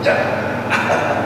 Jangan.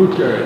root area.